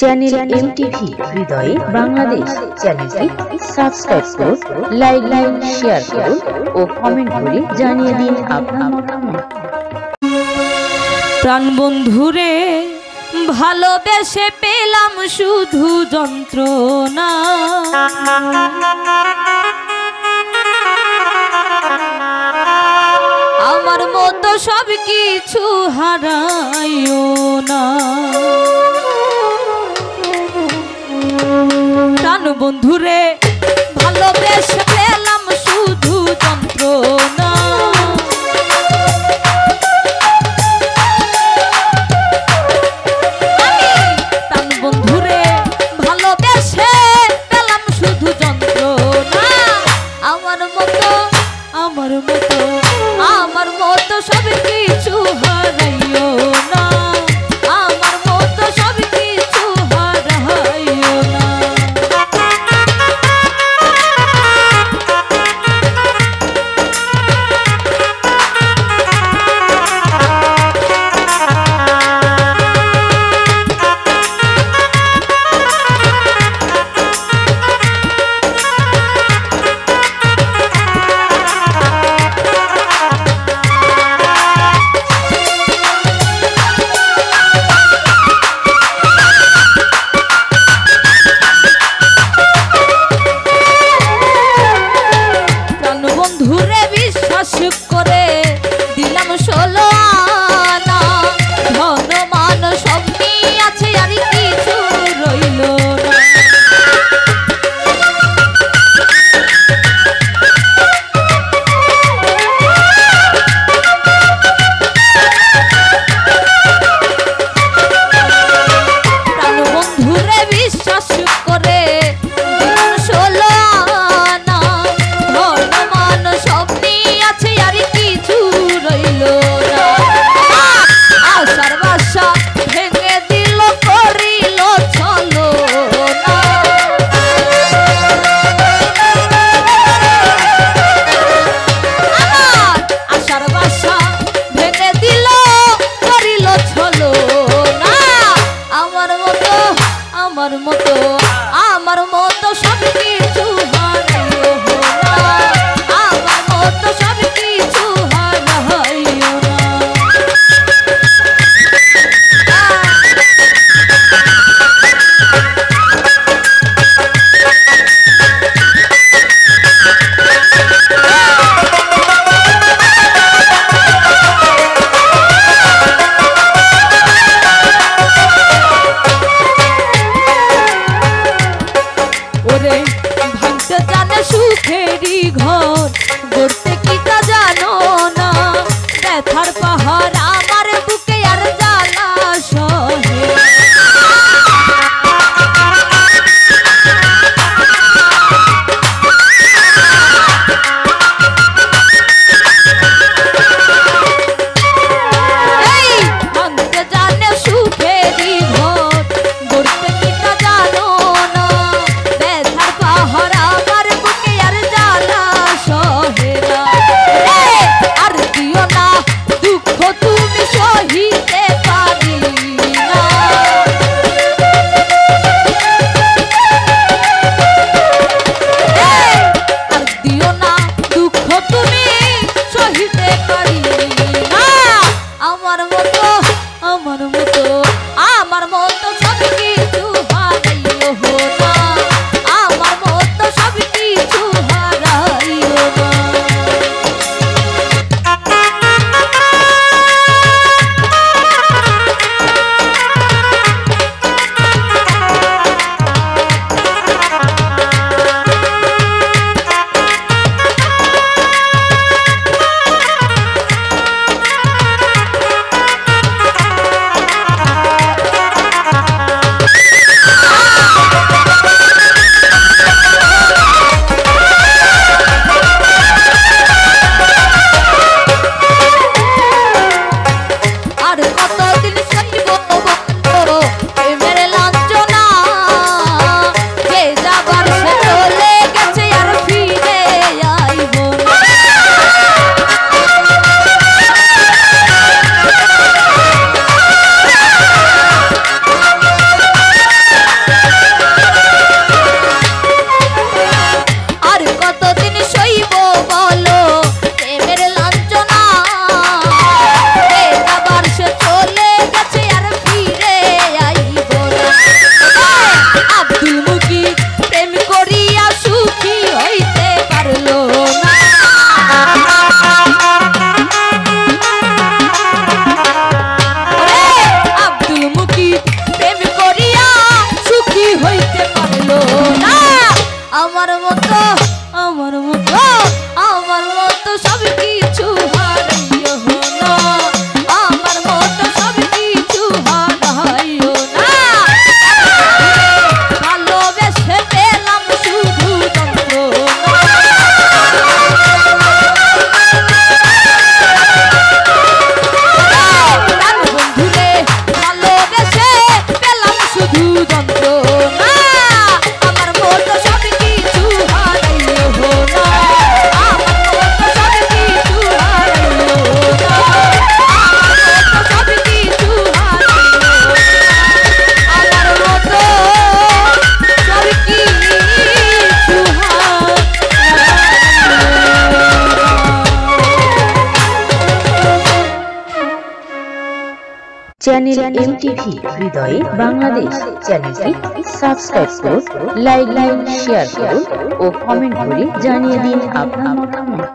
Channel MTV হৃদয়ে বাংলাদেশ চ্যানেলটি subscribe করুন লাইক লাইক শেয়ার করুন ও কমেন্ট করে জানিয়ে দিন আপনার মতামত। প্রাণ বন্ধুরে, ভালোবেসে পেলাম শুধু যন্ত্রণা। আমার মতো সব কিছু হারাইও না। বন্ধুরে ভালোবেসে পেলাম শুধু যন্ত্রণা। আমার মতো আমার মতো আমার মতো আমার तो চ্যানেল এমটিভি হৃদয়ে বাংলাদেশ চ্যানেলটি সাবস্ক্রাইব করুন লাইক লাইক শেয়ার করুন ও কমেন্ট করে জানিয়ে দিন আপনার মতামত।